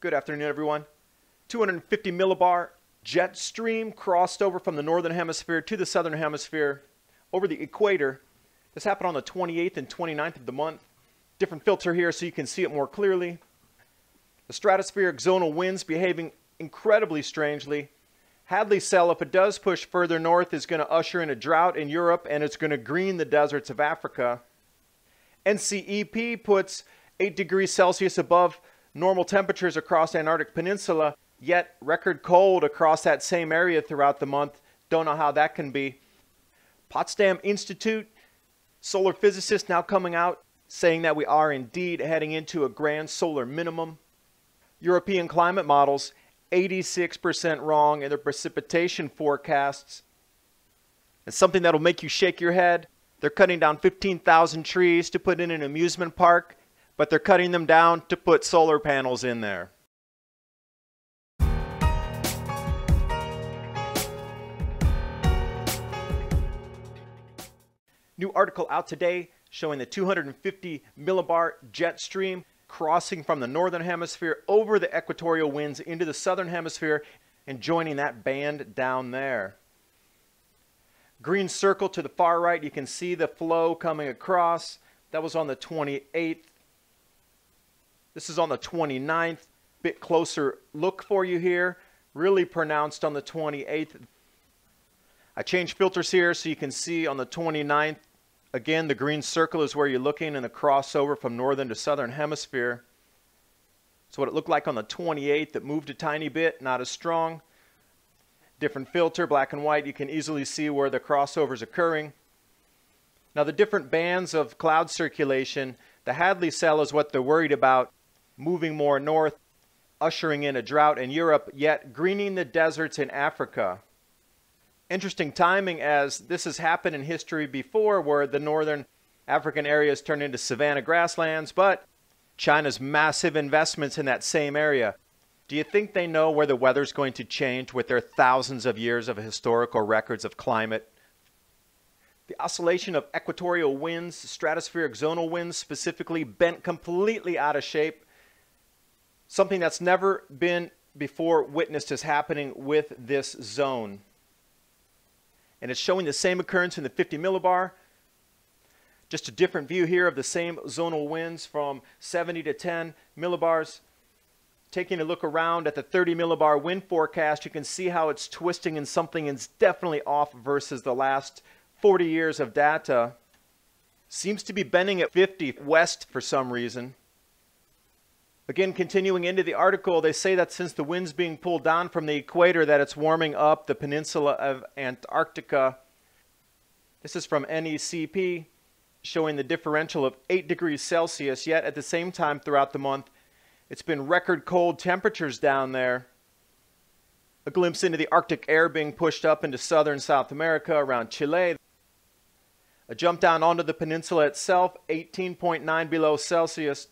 Good afternoon, everyone. 250 millibar jet stream crossed over from the northern hemisphere to the southern hemisphere over the equator. This happened on the 28th and 29th of the month. Different filter here so you can see it more clearly. The stratospheric zonal winds behaving incredibly strangely. Hadley cell, if it does push further north, is going to usher in a drought in Europe and it's going to green the deserts of Africa. NCEP puts 8 degrees Celsius above normal temperatures across Antarctic Peninsula, yet record cold across that same area throughout the month. Don't know how that can be. Potsdam Institute, solar physicists now coming out saying that we are indeed heading into a grand solar minimum. European climate models, 86% wrong in their precipitation forecasts. It's something that'll make you shake your head. They're cutting down 15,000 trees to put in an amusement park, but they're cutting them down to put solar panels in there. New article out today showing the 250 millibar jet stream crossing from the northern hemisphere over the equatorial winds into the southern hemisphere and joining that band down there. Green circle to the far right, you can see the flow coming across. That was on the 28th. This is on the 29th. Bit closer look for you here. Really pronounced on the 28th. I changed filters here so you can see on the 29th Again, the green circle is where you're looking in the crossover from northern to southern hemisphere. So what it looked like on the 28th, it moved a tiny bit, not as strong. Different filter, black and white, you can easily see where the crossover is occurring. Now the different bands of cloud circulation, the Hadley cell is what they're worried about, moving more north, ushering in a drought in Europe, yet greening the deserts in Africa interesting timing as this has happened in history before where the northern African areas turned into savanna grasslands, but China's massive investments in that same area. Do you think they know where the weather's going to change with their thousands of years of historical records of climate? The oscillation of equatorial winds, stratospheric zonal winds specifically, bent completely out of shape. Something that's never been before witnessed is happening with this zone and it's showing the same occurrence in the 50 millibar. Just a different view here of the same zonal winds from 70 to 10 millibars. Taking a look around at the 30 millibar wind forecast, you can see how it's twisting and something is definitely off versus the last 40 years of data. Seems to be bending at 50 west for some reason. Again, continuing into the article, they say that since the wind's being pulled down from the equator, that it's warming up the peninsula of Antarctica. This is from NECP, showing the differential of 8 degrees Celsius, yet at the same time throughout the month, it's been record cold temperatures down there. A glimpse into the Arctic air being pushed up into southern South America around Chile. A jump down onto the peninsula itself, 18.9 below Celsius,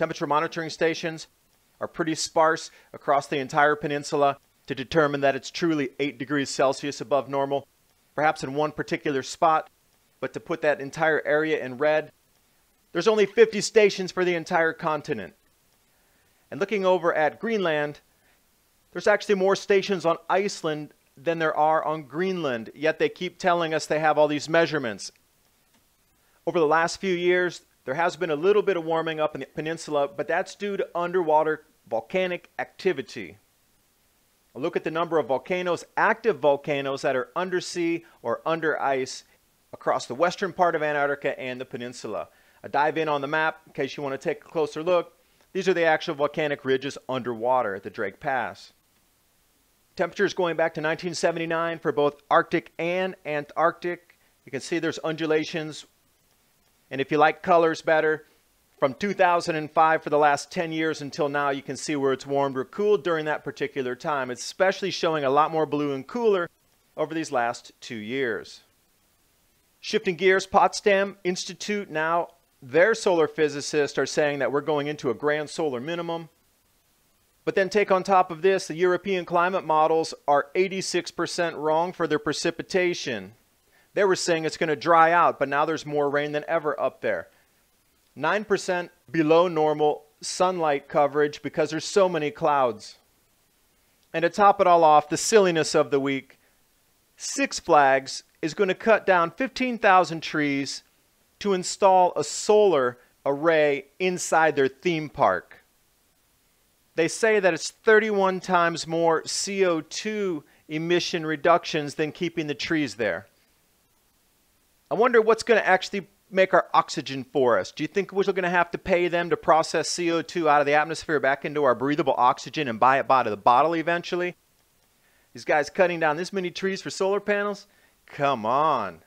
Temperature monitoring stations are pretty sparse across the entire peninsula to determine that it's truly 8 degrees Celsius above normal, perhaps in one particular spot, but to put that entire area in red, there's only 50 stations for the entire continent. And looking over at Greenland, there's actually more stations on Iceland than there are on Greenland, yet they keep telling us they have all these measurements. Over the last few years, there has been a little bit of warming up in the peninsula, but that's due to underwater volcanic activity. A look at the number of volcanoes, active volcanoes that are undersea or under ice across the western part of Antarctica and the peninsula. A dive in on the map in case you want to take a closer look. These are the actual volcanic ridges underwater at the Drake Pass. Temperatures going back to 1979 for both Arctic and Antarctic. You can see there's undulations and if you like colors better, from 2005 for the last 10 years until now, you can see where it's warmed or cooled during that particular time. It's especially showing a lot more blue and cooler over these last two years. Shifting gears, Potsdam Institute now, their solar physicists are saying that we're going into a grand solar minimum. But then take on top of this, the European climate models are 86% wrong for their precipitation. They were saying it's going to dry out, but now there's more rain than ever up there. 9% below normal sunlight coverage because there's so many clouds. And to top it all off, the silliness of the week Six Flags is going to cut down 15,000 trees to install a solar array inside their theme park. They say that it's 31 times more CO2 emission reductions than keeping the trees there. I wonder what's going to actually make our oxygen for us. Do you think we're going to have to pay them to process CO2 out of the atmosphere back into our breathable oxygen and buy it by the bottle eventually? These guys cutting down this many trees for solar panels? Come on.